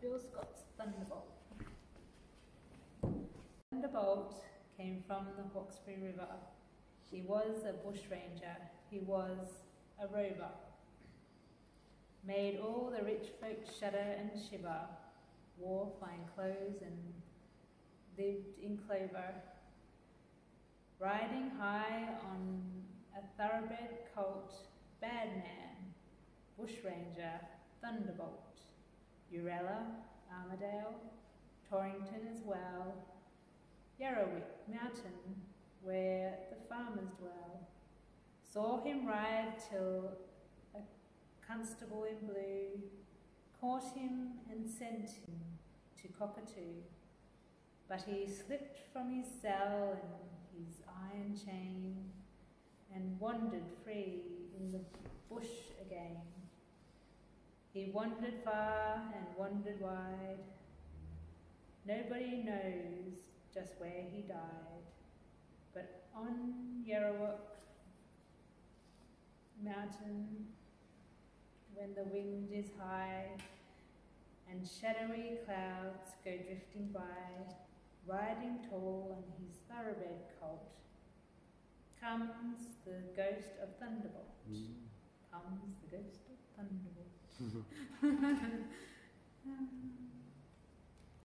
Bill Scott's Thunderbolt. Thunderbolt came from the Hawkesbury River. He was a bushranger. He was a rover. Made all the rich folk shudder and shiver, wore fine clothes and lived in clover. Riding high on a thoroughbred colt, bad man, bushranger, thunderbolt, Uralla, Armidale, Torrington as well, Yarrowyck mountain, where the farmers dwell. Saw him ride till a constable in blue caught him and sent him to Cockatoo. But he slipped from his cell and his iron chain and wandered free in the bush again. He wandered far and wandered wide. Nobody knows just where he died, but on Yarrowyck mountain, when the wind is high and shadowy clouds go drifting by, riding tall on his thoroughbred colt, comes the ghost of Thunderbolt. Mm. Comes the ghost of Thunderbolt.